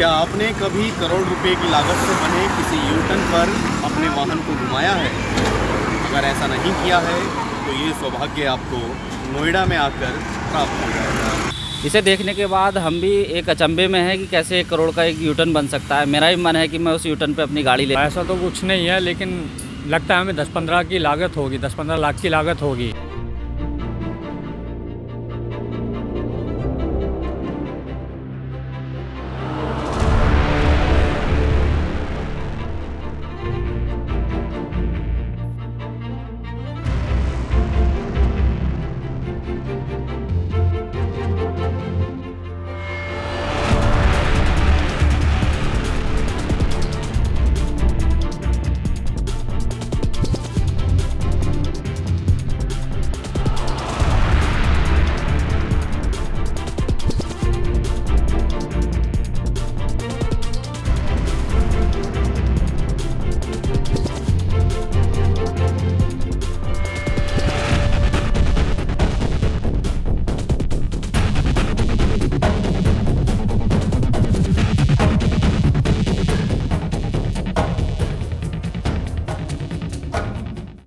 क्या आपने कभी करोड़ रुपए की लागत से बने किसी यूटर्न पर अपने वाहन को घुमाया है? अगर ऐसा नहीं किया है तो ये सौभाग्य आपको नोएडा में आकर प्राप्त हो जाएगा। इसे देखने के बाद हम भी एक अचंभे में हैं कि कैसे एक करोड़ का एक यूटर्न बन सकता है। मेरा भी मन है कि मैं उस यूटर्न पे अपनी गाड़ी ले ऐसा तो कुछ नहीं है लेकिन लगता है हमें दस पंद्रह की लागत होगी दस पंद्रह लाख की लागत होगी।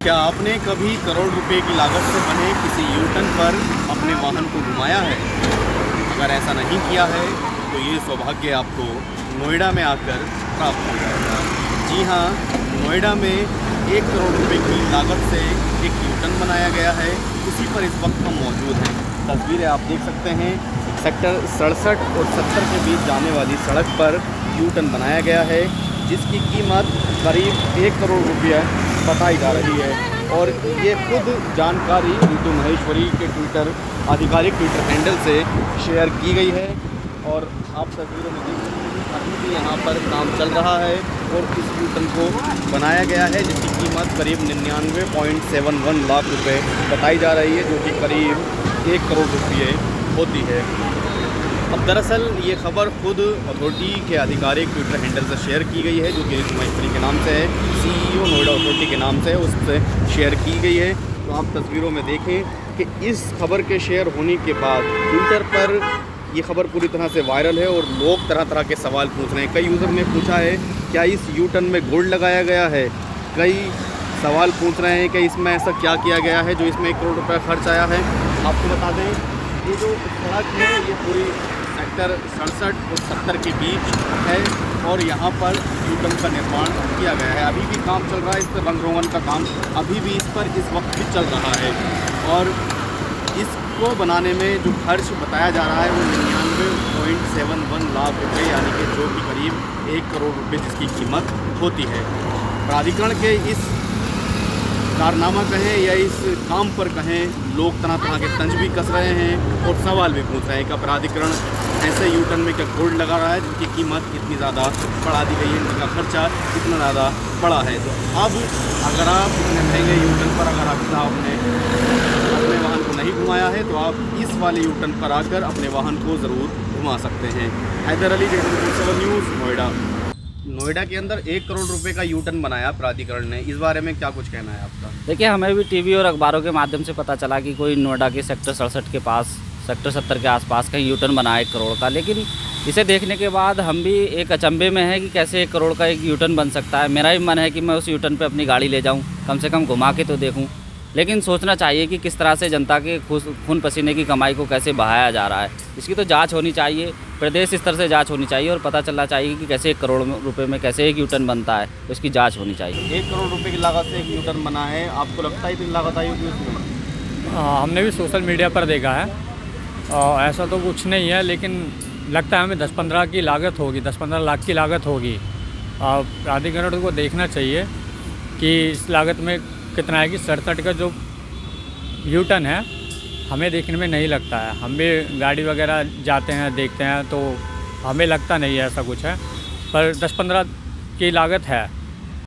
क्या आपने कभी करोड़ रुपए की लागत से बने किसी यूटर्न पर अपने वाहन को घुमाया है? अगर ऐसा नहीं किया है तो ये सौभाग्य आपको नोएडा में आकर प्राप्त हो जाएगा। जी हाँ नोएडा में एक करोड़ रुपए की लागत से एक यूटर्न बनाया गया है। उसी पर इस वक्त हम मौजूद हैं। तस्वीरें आप देख सकते हैं। सेक्टर सड़सठ और सत्तर के बीच जाने वाली सड़क पर यूटर्न बनाया गया है, जिसकी कीमत करीब एक करोड़ रुपया बताई जा रही है। और ये खुद जानकारी ऋतु महेश्वरी के ट्विटर, आधिकारिक ट्विटर हैंडल से शेयर की गई है। और आप तस्वीरों में देख सकते हैं अभी भी यहाँ पर काम चल रहा है और इस यूटर्न को बनाया गया है, जिसकी कीमत करीब निन्यानवे पॉइंट सेवन वन लाख रुपए बताई जा रही है, जो कि करीब एक करोड़ रुपये होती है। अब दरअसल ये खबर खुद अथॉरिटी के आधिकारिक ट्विटर हैंडल से शेयर की गई है, जो कि महेश्वरी के नाम से है। सीईओ नोएडा अथॉरिटी के नाम से उससे शेयर की गई है। तो आप तस्वीरों में देखें कि इस खबर के शेयर होने के बाद ट्विटर पर ये खबर पूरी तरह से वायरल है और लोग तरह तरह के सवाल पूछ रहे हैं। कई यूज़र ने पूछा है, क्या इस यू टर्न में गोल्ड लगाया गया है? कई सवाल पूछ रहे हैं कि इसमें ऐसा क्या किया गया है, जो इसमें एक करोड़ रुपया खर्च आया है। आपको बता दें ये जो सड़क है, ये पूरी सेक्टर सड़सठ और सत्तर के बीच है और यहाँ पर यूटर्न का निर्माण किया गया है। अभी भी काम चल रहा है, इस पर रंग रोगन का काम अभी भी इस पर इस वक्त भी चल रहा है। और इसको बनाने में जो खर्च बताया जा रहा है, वो निन्यानवे पॉइंट सेवन वन लाख रुपये यानी कि जो कि करीब एक करोड़ रुपये जिसकी कीमत होती है। प्राधिकरण के इस कारनामा कहें या इस काम पर कहें, लोग तरह तरह के तंज भी कस रहे हैं और सवाल भी पूछ रहे हैं कि प्राधिकरण ऐसे यूटर्न में क्या गोल्ड लगा रहा है जिनकी कीमत इतनी ज़्यादा बढ़ा दी गई है जिनका खर्चा इतना ज़्यादा बढ़ा है। तो अब अगर आप इतने महँगे यूटर्न पर अगर आप आपने अपने वाहन को नहीं घुमाया है तो आप इस वाले यूटर्न पर आकर अपने वाहन को ज़रूर घुमा सकते हैं। Haider Ali seven news Noida. Noida के अंदर एक करोड़ रुपए का यूटर्न बनाया प्राधिकरण ने। इस बारे में क्या कुछ कहना है आपका? देखिए, हमें भी टीवी और अखबारों के माध्यम से पता चला कि कोई नोएडा के सेक्टर सड़सठ के पास, सेक्टर सत्तर के आसपास कहीं यूटर्न बनाया एक करोड़ का। लेकिन इसे देखने के बाद हम भी एक अचंभे में हैं कि कैसे एक करोड़ का एक यूटर्न बन सकता है। मेरा भी मन है कि मैं उस यूटर्न पर अपनी गाड़ी ले जाऊँ, कम से कम घुमा के तो देखूँ। लेकिन सोचना चाहिए कि किस तरह से जनता के खून पसीने की कमाई को कैसे बहाया जा रहा है। इसकी तो जाँच होनी चाहिए। प्रदेश स्तर से जाँच होनी चाहिए और पता चलना चाहिए कि कैसे एक करोड़ रुपए में कैसे एक यूटर्न बनता है। तो इसकी जाँच होनी चाहिए। एक करोड़ रुपए की लागत से एक यूटर्न बना है। आपको लगता है इतनी लागत आई होगी उसमें? हाँ, हमने भी सोशल मीडिया पर देखा है। आ, ऐसा तो कुछ नहीं है लेकिन लगता है हमें दस पंद्रह की लागत होगी। दस पंद्रह लाख की लागत होगी। प्राधिकरण को देखना चाहिए कि इस लागत में कितना है कि सड़सठ का जो यू टर्न है, हमें देखने में नहीं लगता है। हम भी गाड़ी वगैरह जाते हैं, देखते हैं तो हमें लगता नहीं है ऐसा कुछ है। पर दस पंद्रह की लागत है।